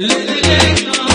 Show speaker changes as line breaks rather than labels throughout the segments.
Amir Remix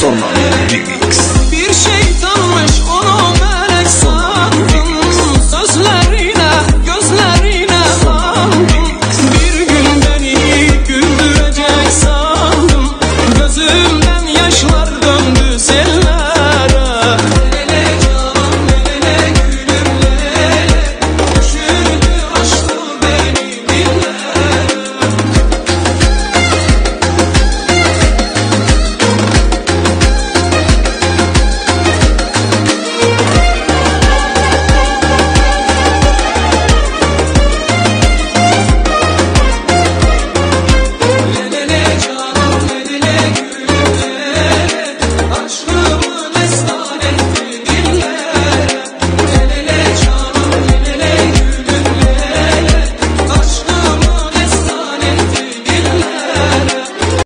Summer.